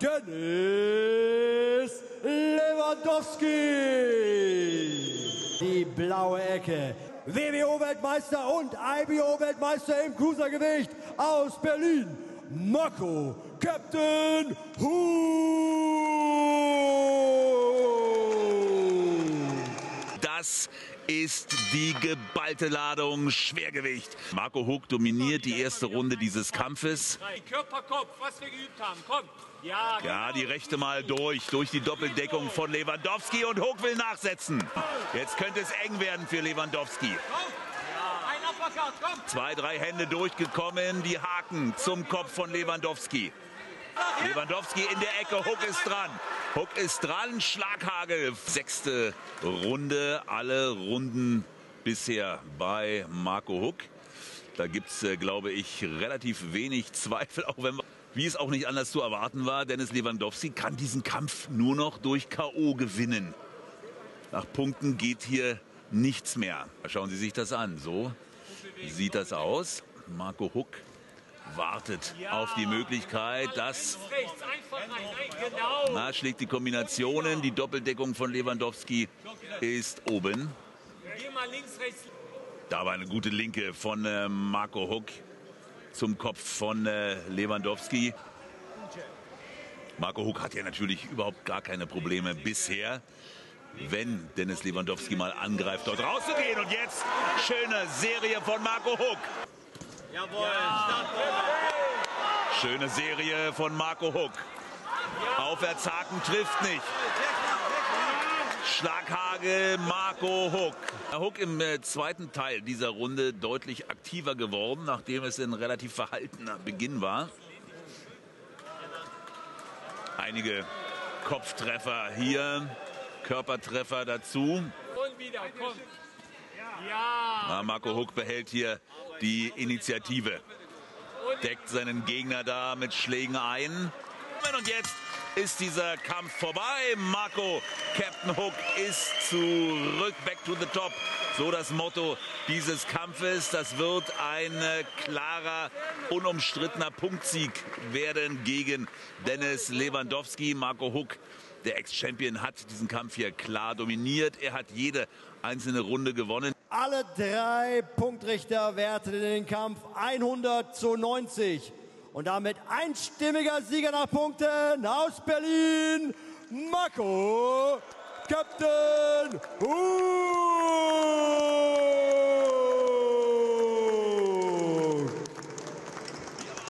Dennis Lewandowski. Die blaue Ecke. WBO-Weltmeister und IBO-Weltmeister im Cruisergewicht aus Berlin. Marco Captain Hu. Das ist die geballte Ladung Schwergewicht. Marco Huck dominiert die erste Runde dieses Kampfes. Körperkopf, was wir geübt haben. Komm. Ja, Ja, die rechte mal durch, durch die Doppeldeckung von Lewandowski und Huck will nachsetzen. Jetzt könnte es eng werden für Lewandowski. Zwei, drei Hände durchgekommen, die Haken zum Kopf von Lewandowski. Lewandowski in der Ecke, Huck ist dran. Huck ist dran, Schlaghagel. Sechste Runde, alle Runden bisher bei Marco Huck. Da gibt es, äh, glaube ich, relativ wenig Zweifel, auch wenn, wie es auch nicht anders zu erwarten war. Dennis Lewandowski kann diesen Kampf nur noch durch K.O. gewinnen. Nach Punkten geht hier nichts mehr. Schauen Sie sich das an. So sieht das aus. Marco Huck wartet auf die Möglichkeit, dass genau. na, schlägt die Kombinationen. Die Doppeldeckung von Lewandowski ist oben. Da war eine gute Linke von äh, Marco Huck zum Kopf von äh, Lewandowski. Marco Huck hat ja natürlich überhaupt gar keine Probleme bisher, wenn Dennis Lewandowski mal angreift, dort rauszugehen. Und jetzt schöne Serie von Marco Huck. Jawohl, Schöne Serie von Marco Huck. Aufwärtshaken trifft nicht. Schlaghagel Marco Huck. Huck im äh, zweiten Teil dieser Runde deutlich aktiver geworden, nachdem es ein relativ verhaltener Beginn war. Einige Kopftreffer hier, Körpertreffer dazu. Und wieder, komm. Ja. Marco Huck behält hier die Initiative. Deckt seinen Gegner da mit Schlägen ein. Und jetzt ist dieser Kampf vorbei. Marco Captain Hook ist zurück. Back to the top. So das Motto dieses Kampfes. Das wird ein klarer, unumstrittener Punktsieg werden gegen Dennis Lewandowski. Marco Huck, der Ex-Champion, hat diesen Kampf hier klar dominiert. Er hat jede einzelne Runde gewonnen. Alle drei Punktrichter werteten den Kampf 100 zu 90. Und damit einstimmiger Sieger nach Punkten aus Berlin, Marco Captain Hu.